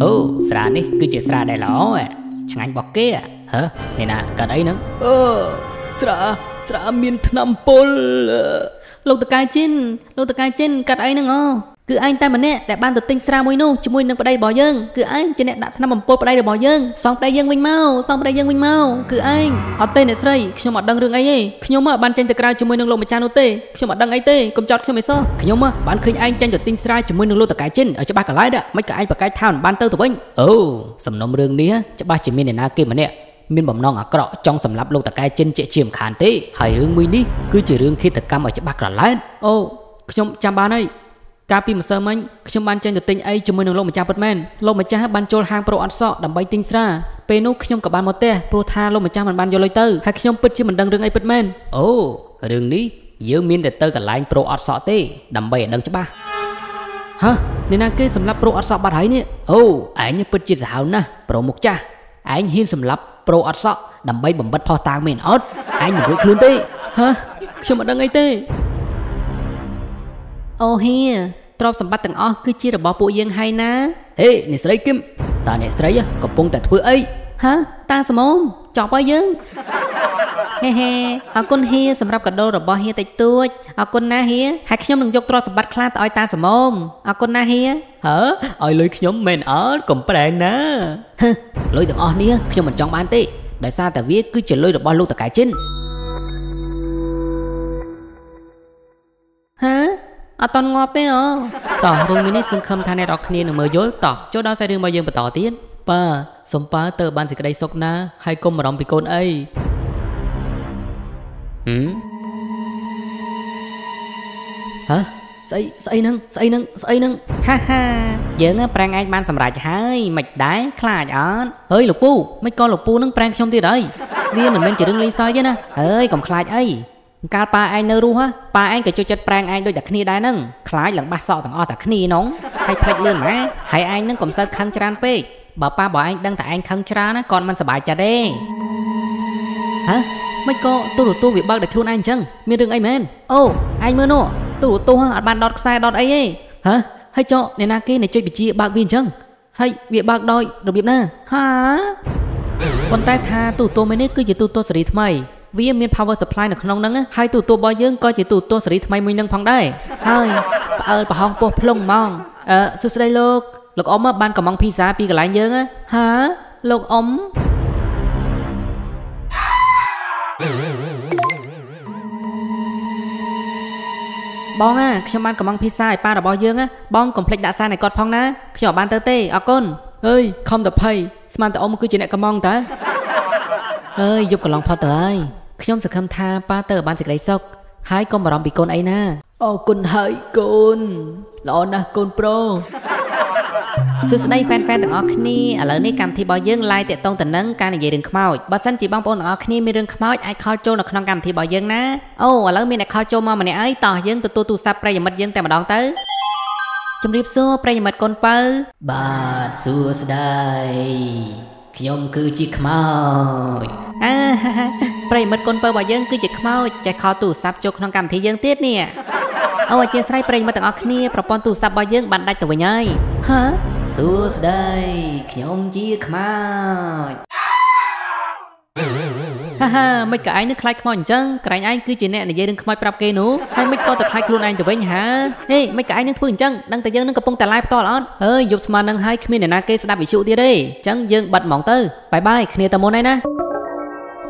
អូស្រានេះគឺជាស្រាដែលល្អឆ្ងាញ់របស់គេហ៎នេះណាកាត់អីហ្នឹងអឺស្រាស្រាមានថ្នាំពុលលោកតកែជីនលោកតកែជីនកាត់អីហ្នឹងអូ គឺឯងតែម្នាក់ដែលបានទៅទិញស្រាមួយនោះជាមួយនឹងប្តីរបស់យើងគឺឯងជាអ្នកដាក់ថ្នាំបំពុលប្តីរបស់យើងសងប្តីយើងវិញមកសងប្តីយើងវិញមកគឺឯងអត់ទេអ្នកស្រីខ្ញុំអត់ដឹងរឿងអីទេខ្ញុំបានចេញទៅក្រៅជាមួយនឹងលោកម្ចាស់នោះទេខ្ញុំអត់ដឹងអីទេកុំចោទខ្ញុំឯសោះខ្ញុំបានឃើញឯងចាញ់ទៅទិញស្រាជាមួយនឹងលោកតកែចិនឲ្យច្បាស់កន្លែងមិនក៏ឯងប្រកែកថាមិនបានទៅទៅវិញអូសំណុំរឿងនេះច្បាស់ជាមានអ្នកណាគេម្នាក់មានបំណងអាក្រក់ចង់សម្លាប់លោកតកែចិនជាជាមិនខានទេហើយរឿងមួយនេះគឺជារឿងឃាតកម្មឲ្យច្បាស់ក្រឡែតអូខ្ញុំចាំបានហើយ កាលពីម្សិលមិញខ្ញុំបានចេញទៅទិញអីជាមួយនឹងលោកម្ចាស់ពិតមែនលោកម្ចាស់បានចូលហាងប្រូអត់សក់ដើម្បីទិញស្រាពេលនោះខ្ញុំក៏បានមកផ្ទះព្រោះថាលោកម្ចាស់មិនបានយកលុយទៅហើយខ្ញុំពិតជាមិនដឹងរឿងអីពិតមែនអូរឿងនេះយើងមានតែទៅកន្លែងប្រូអត់សក់ទេដើម្បីឲ្យដឹងច្បាស់ហ៎អ្នកណាគេសម្លាប់ប្រូអត់សក់បាត់ហើយនេះអូឯងពិតជាសាហាវណាស់ប្រូមុខចាស់ឯងហ៊ានសម្លាប់ប្រូអត់សក់ដើម្បីបំបិតផោះតាងមែនអត់ឯងមិនរួចខ្លួនទេហ៎ខ្ញុំមិនដឹងអីទេអូហៀ ទ្រព្យសម្បត្តិទាំងអស់គឺជារបស់ពួកយើងហើយណាហេអ្នកស្រីគឹមតើអ្នកស្រីកំពុងតែធ្វើអីហ៎តាសមោមចប់ហើយយើងហេហេអរគុណហៀសម្រាប់កាដូរបស់ហៀតិចតួចអរគុណណាហៀហើយខ្ញុំនឹងយកទ្រព្យសម្បត្តិខ្លះទៅឲ្យតាសមោមអរគុណណាហៀហ៎ឲ្យលុយខ្ញុំមែនអត់កំប្រែងណាហឺលុយទាំងអស់នេះខ្ញុំមិនចង់បានទេដោយសារតែវាគឺជាលុយរបស់លោកតកែចិន អត់តន់ងាប់ទេអូតោះរឿងមួយនេះសង្ឃឹមថាអ្នកនរគ្នានឹងមើលយល់តោះចូលដល់សាច់រឿងរបស់យើងបន្តទៀតប៉ាសំប៉ាទៅបានសេចក្តីសុខណាហើយកុំបារម្ភពីកូនអីហឹមហ៎ស្អីស្អីហ្នឹងស្អីហ្នឹងស្អីហ្នឹងហាហាយើងប្រាំងអាចបានសម្រេចហើយមិនដែរខ្លាចអត់ហេយលោកពូមិនក៏លោកពូនឹងប្រាំងខ្ញុំទៀតហើយវាមិនមែនជារឿងលេងសើចទេណាអើយកុំខ្លាចអី កាលប៉ាឯងនៅរស់ប៉ាឯងក៏ជួយចិត្តប្រាំងឯងដូចតែគ្នាដែរហ្នឹងខ្លាចឡើងបាសសក់ទាំងអស់តែគ្នានងហើយផ្លេចលឿនម៉ាហើយឯងនឹងកុំសូវខឹងច្រើនពេកបើប៉ាបើឯងដឹងតែឯងខឹងច្រើនណាគាត់មិនសប្បាយចិត្តទេហ៎មិនក៏ទូរទស្សន៍វាបើកដោយខ្លួនឯងអញ្ចឹងមានរឿងអីមែនអូឯងមើលនោះទូរទស្សន៍អត់បានដតខ្សែដតអីទេហ៎ហើយចុះអ្នកណាគេនៃចុចបញ្ជាបើកវាអញ្ចឹងហើយវាបើកដោយរបៀបណាហាប៉ុន្តែថាទូរទស្សន៍មួយនេះគឺជាទូរទស្សន៍ស៊េរីថ្មី វាមាន power supply នៅក្នុងហ្នឹងហើយទូរទស្សន៍របស់យើងក៏ជាទូរទស្សន៍ស៊េរីថ្មីមួយនឹងផងដែរហើយផ្អើលប្រហោងពោះភ្លុងហ្មងអឺសួស្ដីលោកលោកអ៊ំបានកំងភីសាពីកន្លែងយើងហាលោកអ៊ំបងអាខ្ញុំបានកំងភីសាឲ្យប៉ារបស់យើងណាបងកុំភ្លេចដាក់សារឲ្យគាត់ផងណាខ្ញុំអត់បានទៅទេអរគុណអើយខំតភ័យស្មានតអ៊ំគឺជាអ្នកកំងតើអើយយប់កន្លងផុតទៅហើយ ខ្ញុំសង្ឃឹមថាប៉ាទៅឲ្យបានសេចក្តីសុខហើយកុំបារម្ភពីកូនអីណាអរគុណហើយកូនល្អណាស់កូនប្រុសសួស្តីហ្វេនហ្វេនទាំងអស់គ្នាឥឡូវនេះកម្មវិធីរបស់យើងឡាយតាក់ទងទៅនឹងការនិយាយរឿងខ្មោចបើសិនជាបងប្អូនទាំងអស់គ្នាមានរឿងខ្មោចអាចខលចូលនៅក្នុងកម្មវិធីរបស់យើងណាអូឥឡូវមានអ្នកខលចូលមកម្នាក់ហើយតោះយើងទទួលទូរស័ព្ទប្រិយមិត្តយើងតែម្ដងទៅជម្រាបសួរប្រិយមិត្តកូនបើបាទសួស្តី ខ្ញុំគឺជាខ្មោចអើប្រិយមិត្តកូនបើរបស់យើងគឺជាខ្មោចចេះខលទូរស័ព្ទចូលក្នុងកម្មវិធីយើងទៀតនេះអូអធិស្ឋានប្រិយមិត្តទាំងអស់គ្នាប្រព័ន្ធទូរស័ព្ទរបស់យើងបានដាច់ទៅវិញហើយហ៎សួស្តីខ្ញុំជាខ្មោច ហាហាមិនក៏ឯងនឹងខ្លាចខ្មោចអញ្ចឹងក្រែងឯងគឺជាអ្នកនិយាយរឿងខ្មោចប្រាប់គេនោះហើយមិនក៏ទៅខ្លាចខ្លួនឯងទៅវិញហាហេមិនក៏ឯងនឹងធ្វើអញ្ចឹងដឹងតែយើងនឹងកំពុងតែ live ផ្ទាល់អត់អើយយប់ស្មាននឹងហើយគ្មានអ្នកណាគេស្ដាប់វិទ្យុទៀតទេអញ្ចឹងយើងបិទហ្មងទៅបាយបាយគ្នាទៅមុនហើយណា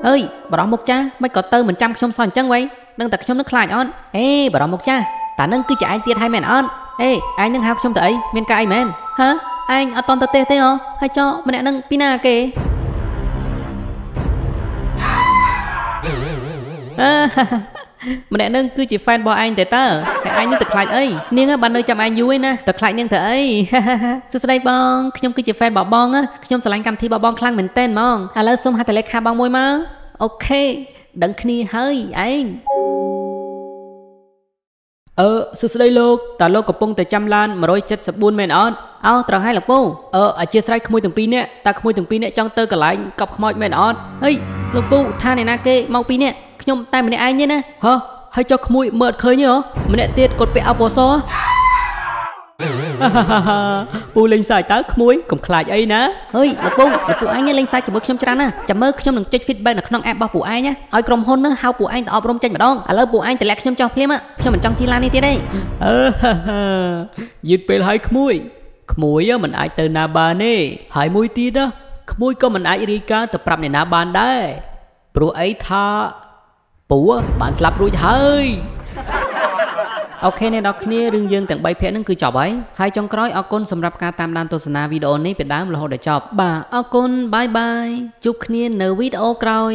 អើយបរោះមុខចាស់មិនក៏ទៅមិនចាំខ្ញុំសោះអញ្ចឹងវ៉ៃដឹងតែខ្ញុំនឹងខ្លាចអត់អេបរោះមុខចាស់តានឹងគឺជាឯងទៀតហើយមែនអត់អេឯងនឹងហៅខ្ញុំទៅអីមានការអីមែនហ៎ឯងអត់តន់ទៅទេសទេហ៎ហើយចុះម្នាក់នឹងពីណាគេ ម្នាក់នឹងគឺជា fan របស់ឯងតែតើហើយឯងនឹងទៅខ្លាចអីនាងបាននៅចាំឯងយូរឯណាទៅខ្លាចនាងទៅអីសួស្ដីបងខ្ញុំគឺជា fan របស់បងខ្ញុំស្រឡាញ់កម្មវិធីរបស់បងខ្លាំងមែនទែនហ្មងឥឡូវសូមហត្ថលេខាបងមួយមកអូខេដឹងគ្នាហើយឯងអឺសួស្តីលោកតើលោកកំពុងតែចាំឡាន174មែនអត់អោត្រង់ហើយលោកពូអឺអធិស្ឋានក្មួយទាំងពីរនាក់តើក្មួយទាំងពីរនាក់ចង់ទៅកន្លែងកប់ខ្មោចមែនអត់ហេយ លោកពូថាអ្នកណាគេមកពីនេះខ្ញុំតែម្នាក់ឯងទេណាហ៎ហើយចុះក្មួយមើលអត់ឃើញទេហ៎ម្នាក់ទៀតគាត់ពាក់អាវពណ៌សហ៎ពូលេងសាយតើក្មួយកុំខ្លាចអីណាហេយលោកពូលោកពូឯងលេងសាច់ជាមួយខ្ញុំច្រើនណាស់ចាំមើលខ្ញុំនឹងចុច feedback នៅក្នុង app របស់ពូឯងណាឲ្យក្រុមហ៊ុននឹងហៅពូឯងទៅអប់រំចេញម្ដងឥឡូវពូឯងតម្លាក់ខ្ញុំចោលភ្លាមខ្ញុំមិនចង់ជិះឡាននេះទៀតទេអឺយឺតពេលហើយក្មួយក្មួយមិនអាចទៅណាបានទេហើយមួយទៀតណា ក្មួយក៏មិនអាចរាយការណ៍ទៅប្រាប់អ្នកណាបានដែរព្រោះអីថាពូបានស្លាប់រួចហើយអូខេអ្នកនរគ្នារឿងយើងទាំង3ភាគហ្នឹងគឺចប់ហើយហើយចុងក្រោយអរគុណសម្រាប់ការតាមដានទស្សនាវីដេអូនេះពីដើមរហូតដល់ចប់បាទអរគុណបាយបាយជួបគ្នានៅវីដេអូក្រោយ